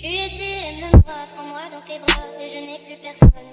Tu étais, aime-moi, prends-moi dans tes bras, et je n'ai plus personne.